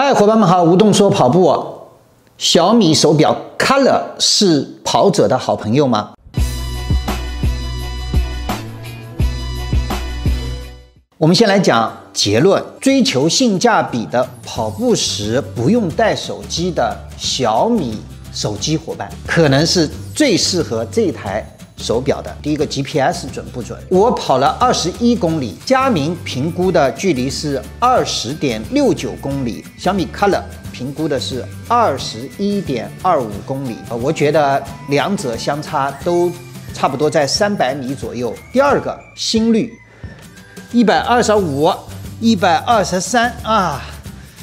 嗨，伙伴们好，吴栋说跑步。小米手表 Color 是跑者的好朋友吗？我们先来讲结论：追求性价比的跑步时不用带手机的小米手机伙伴，可能是最适合这台。手表的第一个 GPS 准不准？我跑了二十一公里，佳明评估的距离是二十点六九公里，小米 Color 评估的是二十一点二五公里。呃，我觉得两者相差都差不多在三百米左右。第二个心率，一百二十五，一百二十三啊。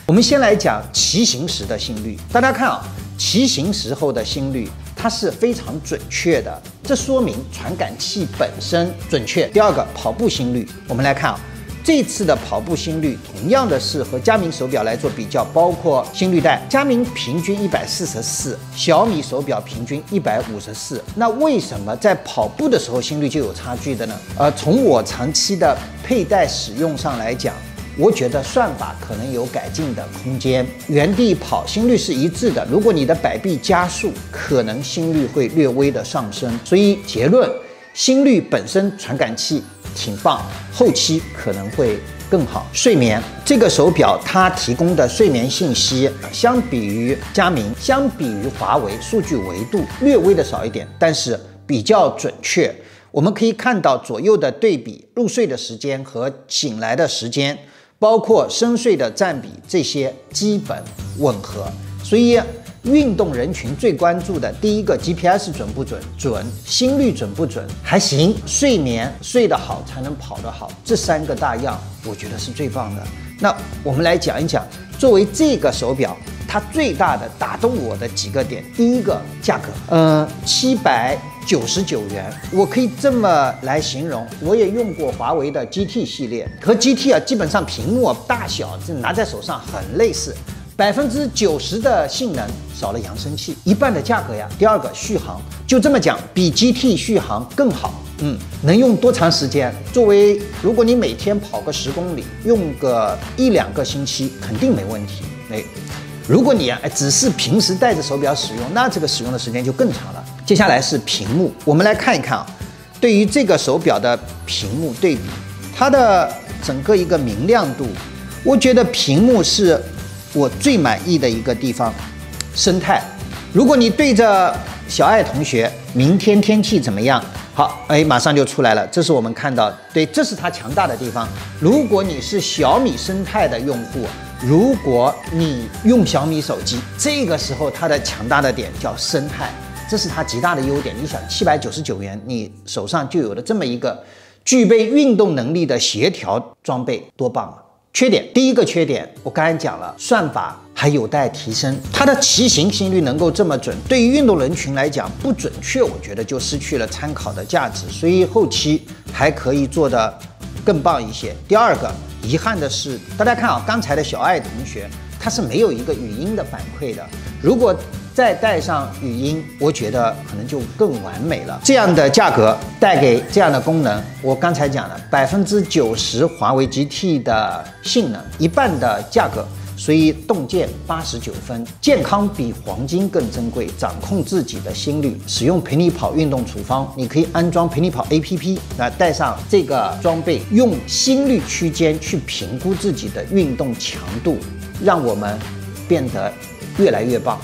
我们先来讲骑行时的心率，大家看啊，骑行时候的心率。它是非常准确的，这说明传感器本身准确。第二个，跑步心率，我们来看啊，这次的跑步心率同样的是和佳明手表来做比较，包括心率带，佳明平均一百四十四，小米手表平均一百五十四。那为什么在跑步的时候心率就有差距的呢？呃，从我长期的佩戴使用上来讲。我觉得算法可能有改进的空间。原地跑心率是一致的，如果你的摆臂加速，可能心率会略微的上升。所以结论，心率本身传感器挺棒，后期可能会更好。睡眠这个手表它提供的睡眠信息，相比于佳明，相比于华为，数据维度略微的少一点，但是比较准确。我们可以看到左右的对比，入睡的时间和醒来的时间。包括深睡的占比，这些基本吻合。所以运动人群最关注的第一个 GPS 准不准？准。心率准不准？还行。睡眠睡得好才能跑得好，这三个大样，我觉得是最棒的。那我们来讲一讲，作为这个手表。它最大的打动我的几个点，第一个价格，嗯，七百九十九元，我可以这么来形容。我也用过华为的 GT 系列，和 GT 啊，基本上屏幕大小这拿在手上很类似，百分之九十的性能少了扬声器，一半的价格呀。第二个续航，就这么讲，比 GT 续航更好，嗯，能用多长时间？作为如果你每天跑个十公里，用个一两个星期肯定没问题，哎。如果你啊，哎，只是平时带着手表使用，那这个使用的时间就更长了。接下来是屏幕，我们来看一看啊，对于这个手表的屏幕对比，它的整个一个明亮度，我觉得屏幕是我最满意的一个地方。生态，如果你对着小爱同学，明天天气怎么样？好，哎，马上就出来了。这是我们看到，对，这是它强大的地方。如果你是小米生态的用户。如果你用小米手机，这个时候它的强大的点叫生态，这是它极大的优点。你想，七百九十九元，你手上就有了这么一个具备运动能力的协调装备，多棒啊！缺点，第一个缺点，我刚才讲了，算法还有待提升。它的骑行心率能够这么准，对于运动人群来讲不准确，我觉得就失去了参考的价值。所以后期还可以做的更棒一些。第二个。遗憾的是，大家看啊，刚才的小爱同学他是没有一个语音的反馈的。如果再带上语音，我觉得可能就更完美了。这样的价格带给这样的功能，我刚才讲了，百分之九十华为 GT 的性能，一半的价格。所以洞见八十九分，健康比黄金更珍贵。掌控自己的心率，使用陪你跑运动处方，你可以安装陪你跑 APP，那带上这个装备，用心率区间去评估自己的运动强度，让我们变得越来越棒。